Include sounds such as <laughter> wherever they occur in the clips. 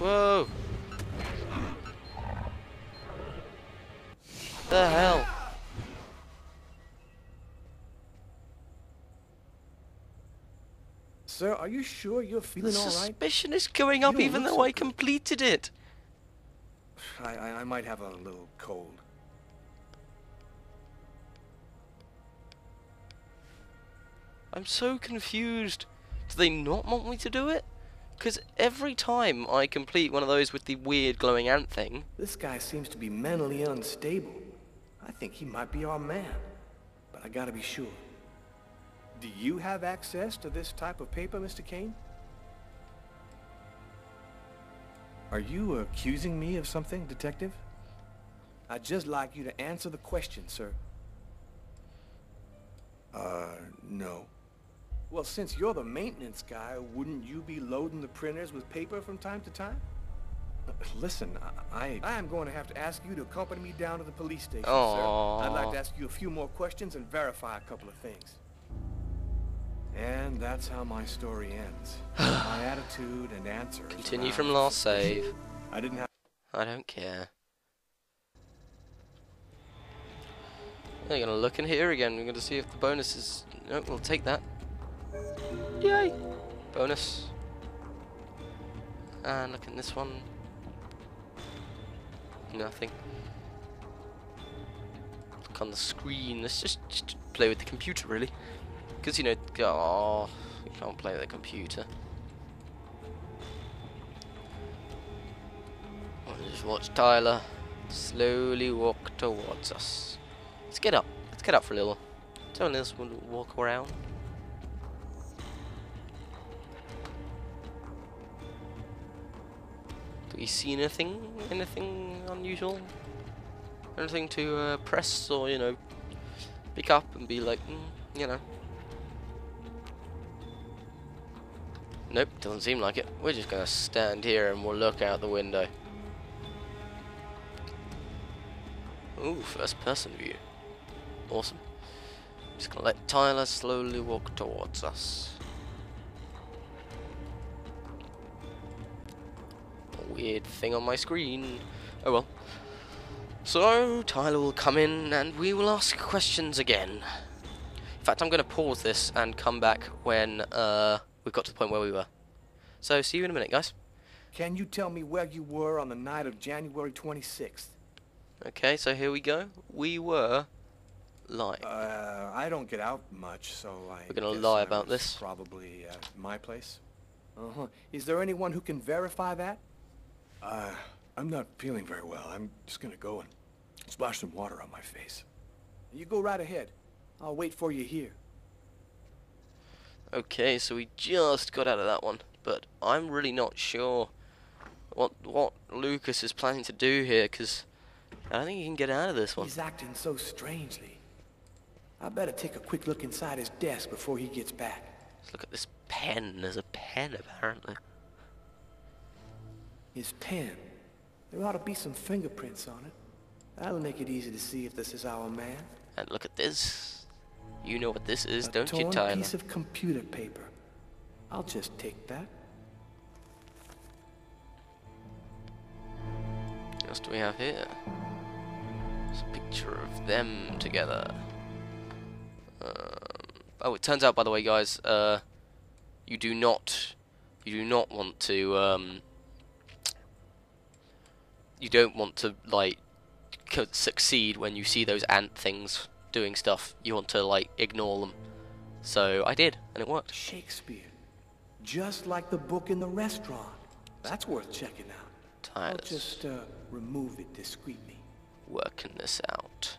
Whoa! The hell? Sir, are you sure you're feeling all right? suspicion is going up even though so I completed it. I, I, I might have a little cold. I'm so confused. Do they not want me to do it? Because every time I complete one of those with the weird glowing ant thing, This guy seems to be mentally unstable. I think he might be our man. But I gotta be sure. Do you have access to this type of paper, Mr. Kane? Are you accusing me of something, Detective? I'd just like you to answer the question, sir. Uh, no. Well, since you're the maintenance guy, wouldn't you be loading the printers with paper from time to time? Uh, Listen, I... I am going to have to ask you to accompany me down to the police station, sir. I'd like to ask you a few more questions and verify a couple of things. And that's how my story ends. <sighs> my attitude and answer. continue from last save. I didn't have... I don't care. We're gonna look in here again. We're gonna see if the bonus is. No, we'll take that. Yay! Bonus. And look at this one. Nothing. Look on the screen. Let's just, just play with the computer, really. Because, you know, oh, you can't play with the computer. We'll just watch Tyler slowly walk towards us. Let's get up. Let's get up for a little. Someone else will walk around. See anything? Anything unusual? Anything to uh, press or, you know, pick up and be like, mm, you know. Nope, doesn't seem like it. We're just gonna stand here and we'll look out the window. Ooh, first person view. Awesome. Just gonna let Tyler slowly walk towards us. Weird thing on my screen. Oh well. So, Tyler will come in and we will ask questions again. In fact, I'm going to pause this and come back when uh, we've got to the point where we were. So, see you in a minute, guys. Can you tell me where you were on the night of January 26th? Okay, so here we go. We were lying. Uh, I don't get out much, so I We're gonna lie about this. Probably at my place. Uh-huh. Is there anyone who can verify that? Uh, I'm not feeling very well. I'm just gonna go and splash some water on my face. You go right ahead. I'll wait for you here. Okay, so we just got out of that one, but I'm really not sure what what Lucas is planning to do here, because I don't think he can get out of this one. He's acting so strangely. I better take a quick look inside his desk before he gets back. Let's look at this pen. There's a pen, apparently. His pen. There ought to be some fingerprints on it. That'll make it easy to see if this is our man. And look at this. You know what this is, a don't torn you, Tyler? piece of computer paper. I'll just take that. What else do we have here? There's a picture of them together. Um, oh, it turns out, by the way, guys, uh, you do not, you do not want to, um, you don't want to like c- succeed when you see those ant things doing stuff. You want to like ignore them. So I did, and it worked. Shakespeare. Just like the book in the restaurant. That's worth checking out. I'll just uh, remove it discreetly. working this out.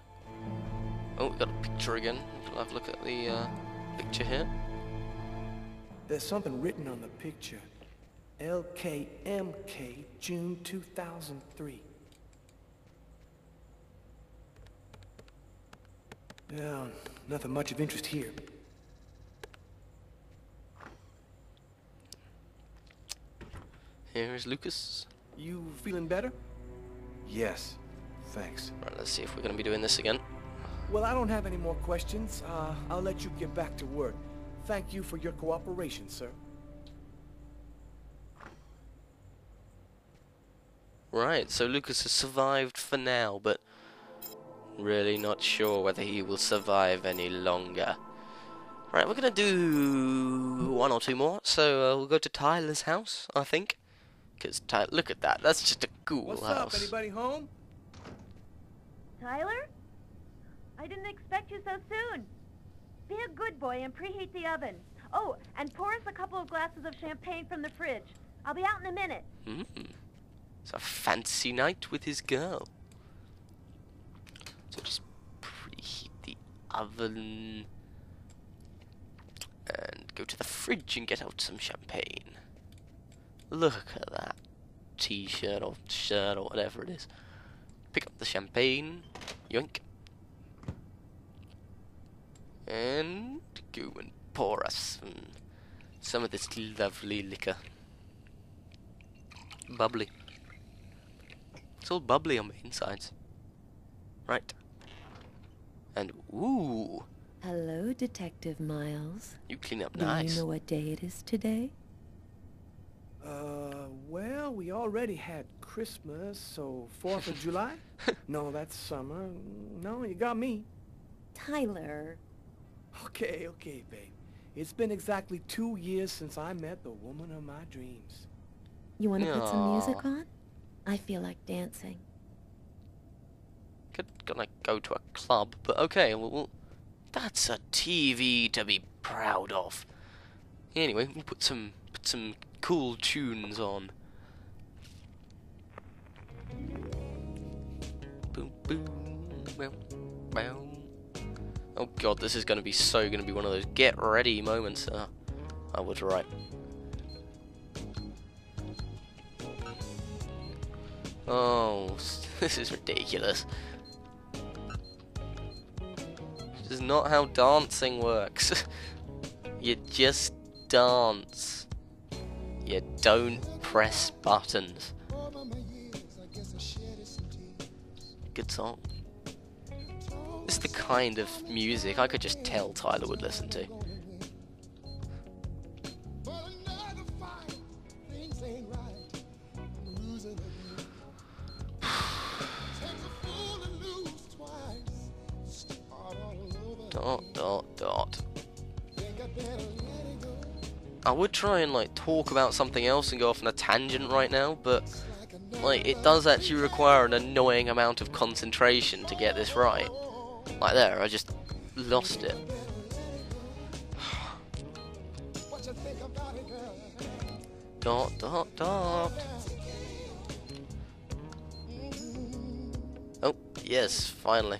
Oh, we got a picture again. We'll have a look at the uh, picture here. There's something written on the picture. LKMK, June 2003. Yeah, nothing much of interest here. Here is Lucas. You feeling better? Yes, thanks. Right, let's see if we're going to be doing this again. Well, I don't have any more questions. Uh, I'll let you get back to work. Thank you for your cooperation, sir. Right, so Lucas has survived for now, but really not sure whether he will survive any longer. Right, we're gonna do one or two more, so uh, we'll go to Tyler's house, I think. Because, Tyler, look at that, that's just a cool What's house. up? Anybody home? Tyler? I didn't expect you so soon. Be a good boy and preheat the oven. Oh, and pour us a couple of glasses of champagne from the fridge. I'll be out in a minute. Mm. It's a fancy night with his girl. So just preheat the oven and go to the fridge and get out some champagne. Look at that t-shirt or shirt or whatever it is. Pick up the champagne, yoink, and go and pour us some, some of this lovely liquor. Bubbly. It's all bubbly on the insides. Right. And ooh, Hello, Detective Miles. you clean up Do nice. Do you know what day it is today? Uh, well, we already had Christmas, so 4th of <laughs> July? No, that's summer. No, you got me. Tyler. Okay, okay, babe. It's been exactly two years since I met the woman of my dreams. You want to put some music on? I feel like dancing. Could gonna go to a club, but okay. Well, well, that's a TV to be proud of. Anyway, we'll put some put some cool tunes on. Boom boom, bow, bow. Oh god, this is gonna be so gonna be one of those get ready moments. Uh, I was right. Oh, <laughs> this is ridiculous. This is not how dancing works. <laughs> you just dance. You don't press buttons. Good song. This is the kind of music I could just tell Tyler would listen to. I would try and like talk about something else and go off on a tangent right now, but like it does actually require an annoying amount of concentration to get this right. Like there, I just lost it. <sighs> Dot dot dot. Oh, yes, finally.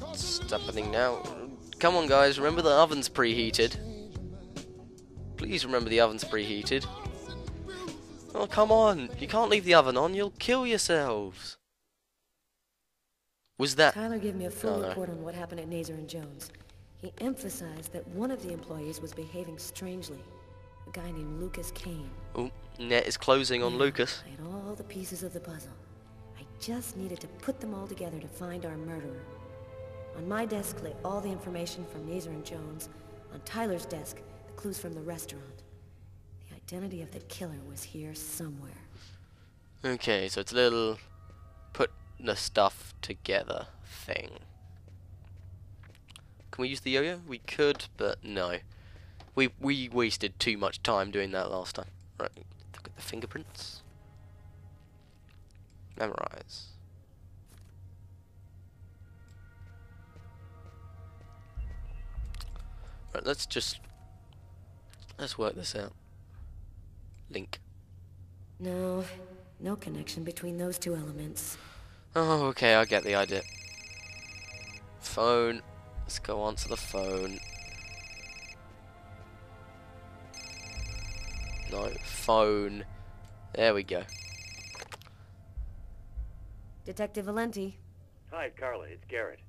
What's happening now? Come on, guys, remember the oven's preheated. Please remember the oven's preheated. Oh, come on. You can't leave the oven on, you'll kill yourselves. Was that. Tyler gave me a full Oh, no. report on what happened at Nazer and Jones. He emphasized that one of the employees was behaving strangely. A guy named Lucas Kane. Oh, net is closing on Yeah, Lucas. I had all the pieces of the puzzle. I just needed to put them all together to find our murderer. On my desk lay all the information from Nazer and Jones. On Tyler's desk, the clues from the restaurant. The identity of the killer was here somewhere. Okay, so it's a little put the stuff together thing. Can we use the yo-yo? We could, but no. We we wasted too much time doing that last time. Right, look at the fingerprints. Memorize. Right, let's just let's work this out. Link. No, no connection between those two elements. Oh, okay, I get the idea. Phone. Let's go onto the phone. No, phone. There we go. Detective Valenti, Hi, Carla. It's Garrett.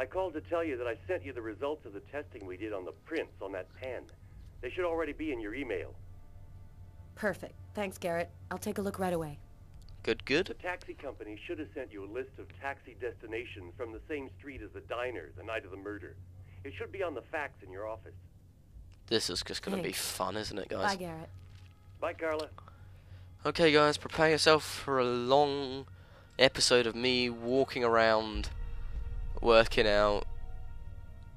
I called to tell you that I sent you the results of the testing we did on the prints on that pen. They should already be in your email. perfect. Thanks, Garrett. I'll take a look right away. Good, good. The good. taxi company should have sent you a list of taxi destinations from the same street as the diner the night of the murder. It should be on the fax in your office. This is just going to be fun, isn't it, guys? Bye. Garrett. Bye, Carla. Okay, guys, prepare yourself for a long episode of me walking around, working out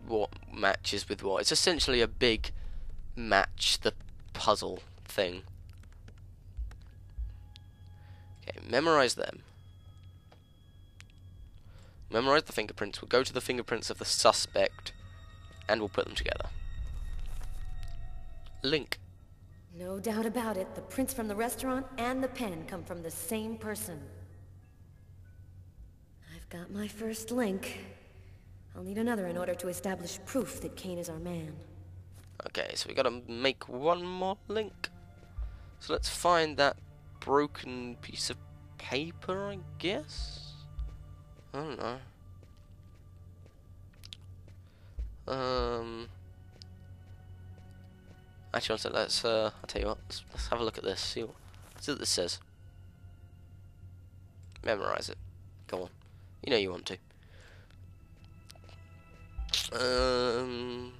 what matches with what. It's essentially a big match the puzzle thing. Okay, memorize them. Memorize the fingerprints. We'll go to the fingerprints of the suspect and we'll put them together. Link. No doubt about it, the prints from the restaurant and the pen come from the same person. I've got my first link. I'll need another in order to establish proof that Kane is our man. Okay, so we gotta make one more link. So let's find that broken piece of paper, I guess? I don't know. Um. Actually, let's, uh, I'll tell you what, let's, let's have a look at this, see what, see what this says. Memorize it. Go on. You know you want to. Um.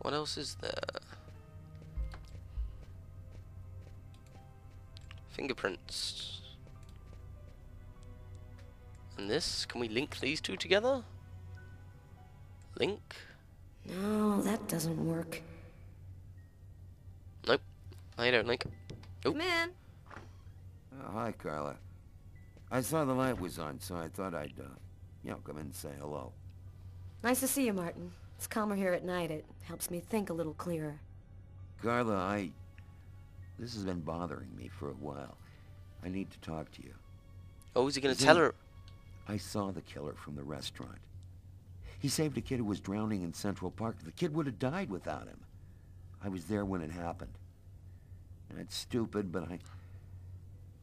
What else is there? Fingerprints. And this? Can we link these two together? Link? No, that doesn't work. Nope. I don't link. Oop. Come in. Oh, hi, Carla. I saw the light was on, so I thought I'd, uh, you know, come in and say hello. Nice to see you, Martin. It's calmer here at night. It helps me think a little clearer. Carla, I... This has been bothering me for a while. I need to talk to you. Oh, is he going to tell he- her? I saw the killer from the restaurant. He saved a kid who was drowning in Central Park. The kid would have died without him. I was there when it happened. And it's stupid, but I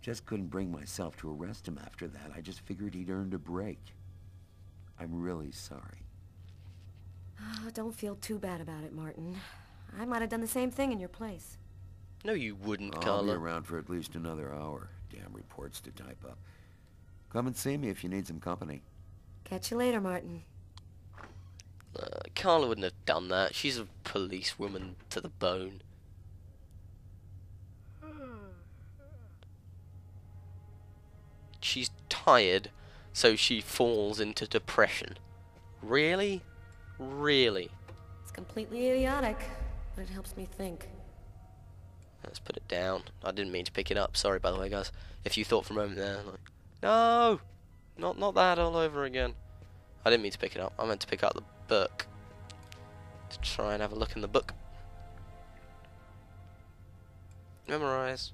just couldn't bring myself to arrest him after that. I just figured he'd earned a break. I'm really sorry. Oh, don't feel too bad about it, Martin. I might have done the same thing in your place. No, you wouldn't, I'll be around for at least another hour. Damn reports to type up. Come and see me if you need some company. Catch you later, Martin. Uh, Carla wouldn't have done that. She's a policewoman to the bone. She's tired, so she falls into depression. Really? Really? It's completely idiotic, but it helps me think. Let's put it down. I didn't mean to pick it up. Sorry, by the way, guys. If you thought for a moment there, like, no, not not that all over again. I didn't mean to pick it up. I meant to pick up the book to try and have a look in the book. Memorize.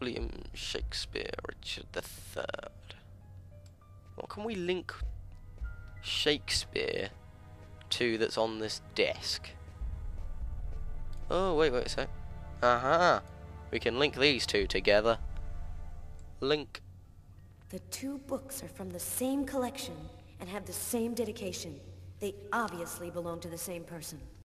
William Shakespeare, Richard Third. What can we link Shakespeare to that's on this desk? Oh, wait, wait a sec. Aha! We can link these two together. Link. The two books are from the same collection and have the same dedication. They obviously belong to the same person.